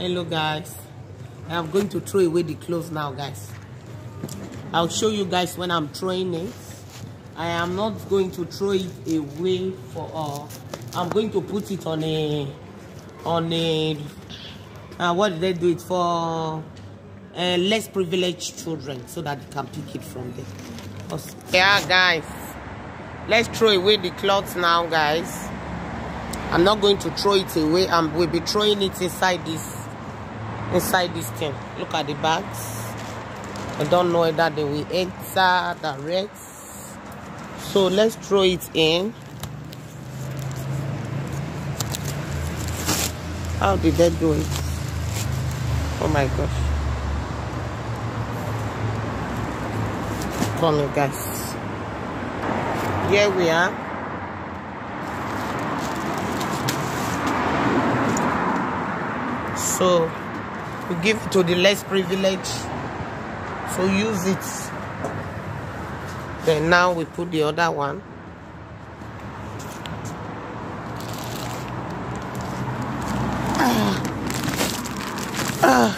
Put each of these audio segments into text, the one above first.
hello guys. I am going to throw away the clothes now guys. I'll show you guys when i'm throwing it. I am not going to throw it away for uh i'm going to put it on a on a uh, what did they do it for? Uh, less privileged children so that they can pick it from there. Yeah guys. Let's throw away the clothes now guys. I'm not going to throw it away. And we'll be throwing it inside this inside this thing. Look at the bags. I don't know whether they will enter rest. So let's throw it in. How did they do it? Oh my gosh. Come here guys. Here we are. So we give to the less privileged. So use it. Then now we put the other one. Ah. Ah.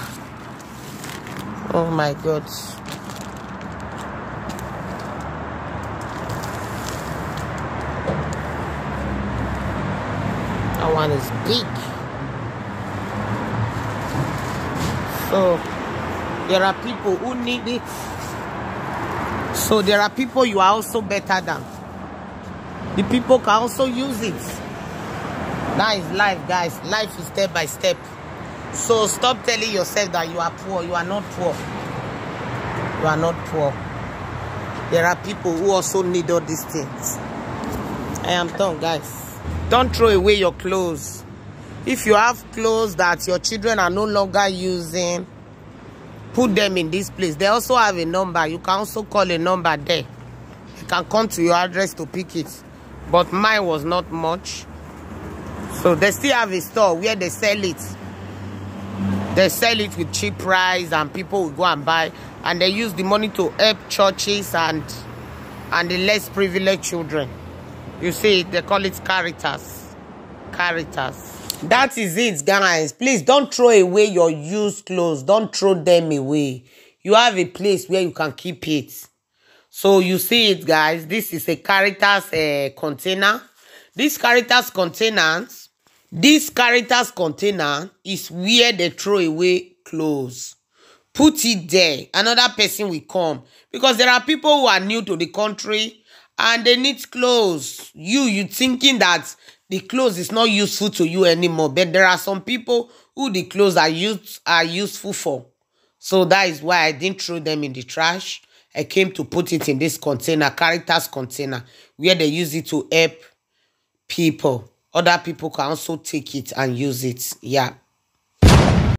oh my god. That one is big So there are people who need it. So there are people you are also better than. The people can also use it. That is life, guys. Life is step by step. So stop telling yourself that you are poor. You are not poor. You are not poor. There are people who also need all these things. I am done, guys. Don't throw away your clothes if you have clothes that your children are no longer using put them in this place. They also have a number. You can also call a number there. You can come to your address to pick it. But mine was not much. So they still have a store where they sell it. They sell it with cheap price and people will go and buy. And they use the money to help churches and and the less privileged children. You see they call it Caritas. Caritas that is it guys. Please don't throw away your used clothes. Don't throw them away. You have a place where you can keep it. So you see it guys. This is a Caritas uh, container. This Caritas containers this Caritas container is where they throw away clothes. Put it there. Another person will come. Because there are people who are new to the country and they need clothes. You you thinking that the clothes is not useful to you anymore. But there are some people who the clothes are used are useful for. So that is why I didn't throw them in the trash. I came to put it in this container, Caritas container, where they use it to help people. Other people can also take it and use it. Yeah.